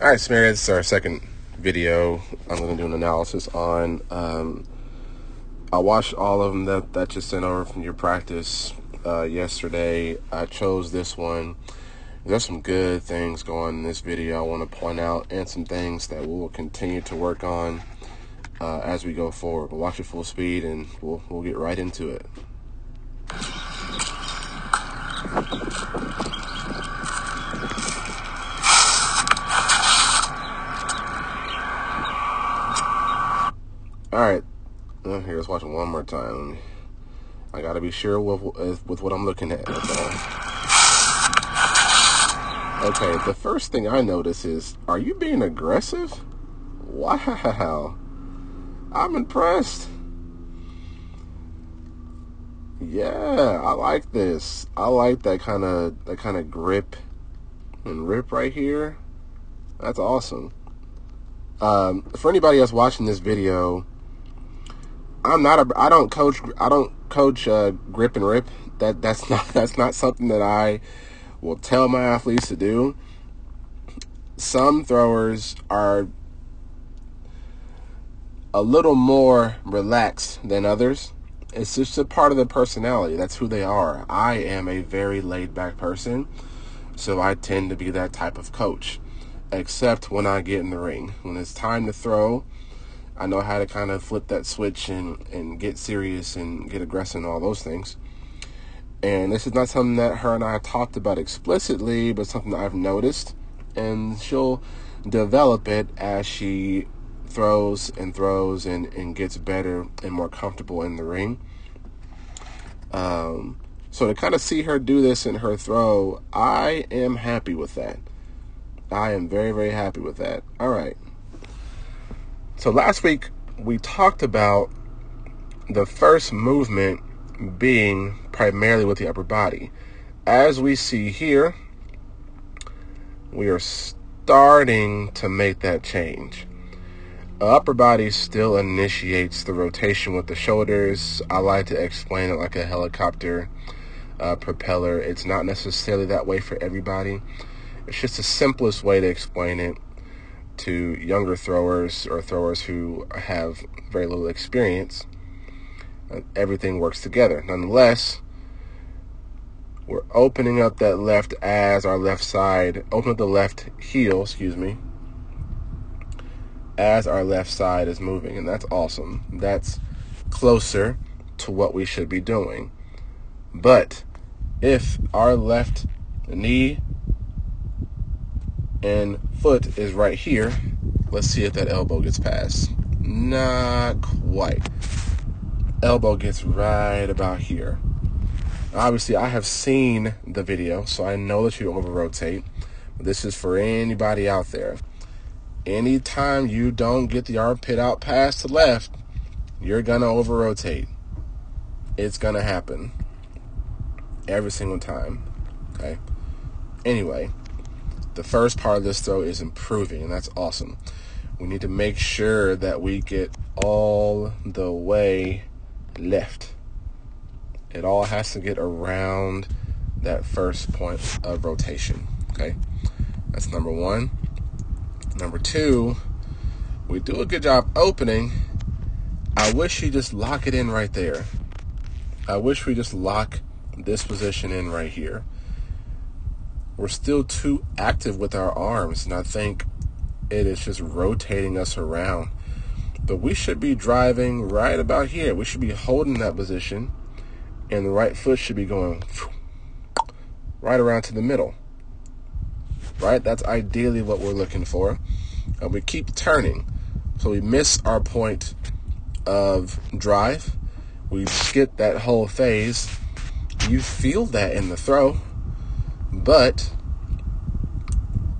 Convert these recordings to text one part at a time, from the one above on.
All right, Samaria, this is our second video. I'm going to do an analysis on. Um, I watched all of them that, that you sent over from your practice uh, yesterday. I chose this one. There's some good things going in this video I want to point out, and some things that we will continue to work on uh, as we go forward. But watch it full speed, and we'll we'll get right into it. All right, well, here, let's watch it one more time. I gotta be sure with with what I'm looking at. Okay. the first thing I notice is, are you being aggressive? Wow, I'm impressed. Yeah, I like this. I like that kind of that kind of grip and rip right here. That's awesome. Um, for anybody that's watching this video, I'm not a I don't coach I don't coach uh, grip and rip. That that's not that's not something that I will tell my athletes to do. Some throwers are a little more relaxed than others. It's just a part of the personality. That's who they are. I am a very laid back person, so I tend to be that type of coach. Except when I get in the ring. When it's time to throw, I know how to kind of flip that switch and, and get serious and get aggressive and all those things. And this is not something that her and I talked about explicitly, but something that I've noticed. And she'll develop it as she throws and throws and, and gets better and more comfortable in the ring. Um, so to kind of see her do this in her throw, I am happy with that. I am very, very happy with that. All right. So last week we talked about the first movement being primarily with the upper body. As we see here, we are starting to make that change. Upper body still initiates the rotation with the shoulders. I like to explain it like a helicopter uh, propeller. It's not necessarily that way for everybody. It's just the simplest way to explain it to younger throwers or throwers who have very little experience, uh, everything works together. Nonetheless, we're opening up that left as our left side, open up the left heel, excuse me, as our left side is moving. And that's awesome. That's closer to what we should be doing. But if our left knee and foot is right here. Let's see if that elbow gets past. Not quite. Elbow gets right about here. Obviously, I have seen the video, so I know that you over rotate. This is for anybody out there. Anytime you don't get the armpit out past the left, you're going to over rotate. It's going to happen every single time. Okay? Anyway, the first part of this though is improving, and that's awesome. We need to make sure that we get all the way left. It all has to get around that first point of rotation. Okay, that's number one. Number two, we do a good job opening. I wish you just lock it in right there. I wish we just lock this position in right here we're still too active with our arms, and I think it is just rotating us around. But we should be driving right about here. We should be holding that position, and the right foot should be going right around to the middle. Right? That's ideally what we're looking for. And we keep turning. So we miss our point of drive. We skip that whole phase. You feel that in the throw. But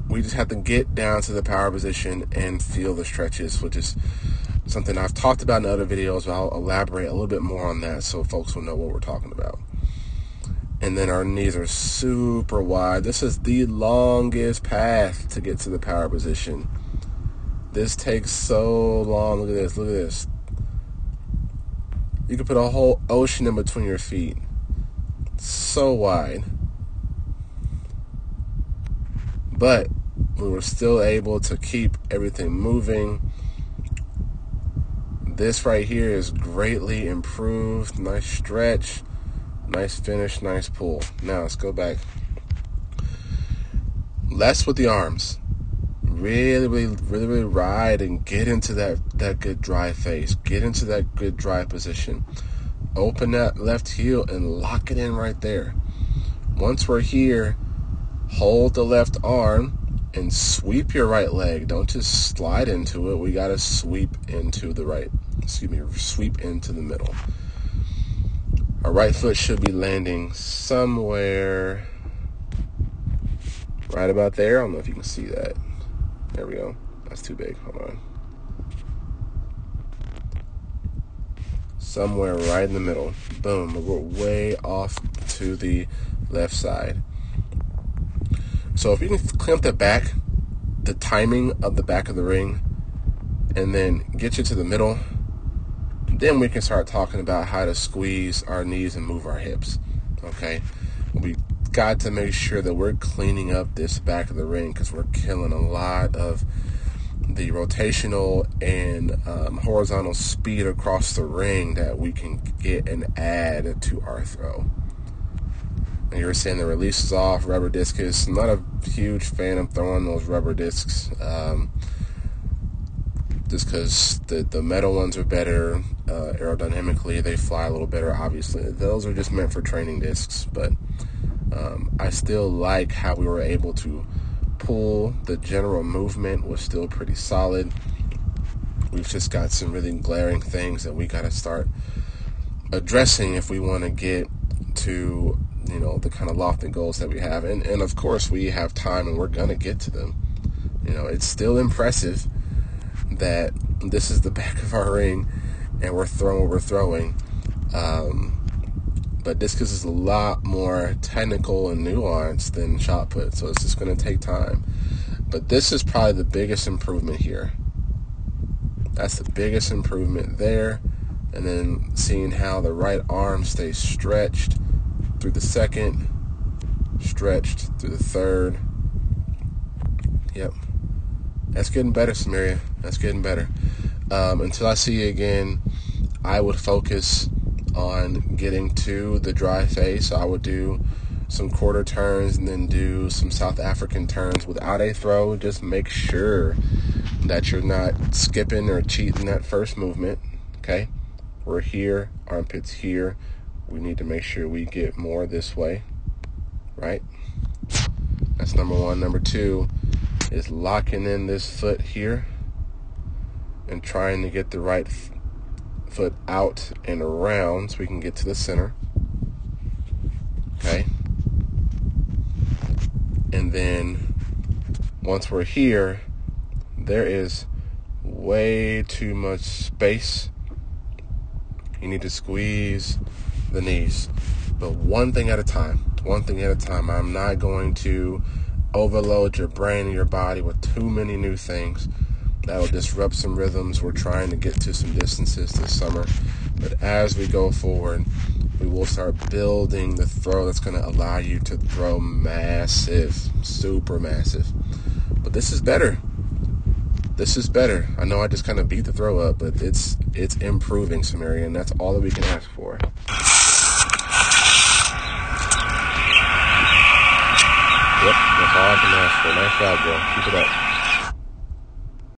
we just have to get down to the power position and feel the stretches, which is something I've talked about in other videos, but I'll elaborate a little bit more on that so folks will know what we're talking about. And then our knees are super wide. This is the longest path to get to the power position. This takes so long. Look at this. Look at this. You could put a whole ocean in between your feet. So wide. But we were still able to keep everything moving. This right here is greatly improved. Nice stretch, nice finish, nice pull. Now let's go back. Less with the arms. Really, really, really, really ride and get into that, that good drive phase. Get into that good drive position. Open that left heel and lock it in right there. Once we're here, hold the left arm and sweep your right leg. Don't just slide into it. We got to sweep into the right, excuse me, sweep into the middle. Our right foot should be landing somewhere right about there. I don't know if you can see that. There we go. That's too big. Hold on. Somewhere right in the middle. Boom. We're way off to the left side. So if you can clean up the back, the timing of the back of the ring, and then get you to the middle, then we can start talking about how to squeeze our knees and move our hips. Okay? We got to make sure that we're cleaning up this back of the ring because we're killing a lot of the rotational and um, horizontal speed across the ring that we can get and add to our throw. And you're saying the release is off, rubber discus. I'm not a huge fan of throwing those rubber discs. Um, just because the, the metal ones are better uh, aerodynamically, they fly a little better, obviously. Those are just meant for training discs, but um, I still like how we were able to pull. The general movement was still pretty solid. We've just got some really glaring things that we got to start addressing if we want to get to you know the kind of lofty goals that we have. And and of course we have time and we're gonna get to them. You know it's still impressive that this is the back of our ring and we're throwing what we're throwing. Um, but discus is a lot more technical and nuanced than shot put so it's just going to take time. But this is probably the biggest improvement here. That's the biggest improvement there. And then seeing how the right arm stays stretched through the second, stretched through the third. Yep. That's getting better, Samaria. That's getting better. Um, until I see you again, I would focus on getting to the drive phase. I would do some quarter turns and then do some South African turns without a throw. Just make sure that you're not skipping or cheating that first movement. Okay? We're here, armpits here we need to make sure we get more this way, right? That's number one. Number two is locking in this foot here and trying to get the right foot out and around so we can get to the center. Okay. And then once we're here, there is way too much space. You need to squeeze the knees. But one thing at a time, one thing at a time. I'm not going to overload your brain and your body with too many new things. That will disrupt some rhythms. We're trying to get to some distances this summer. But as we go forward, we will start building the throw that's going to allow you to throw massive, super massive. But this is better. This is better. I know I just kind of beat the throw up, but it's it's improving, Samaria. That's all that we can ask for. All I can ask for. Nice job, bro. Keep it up.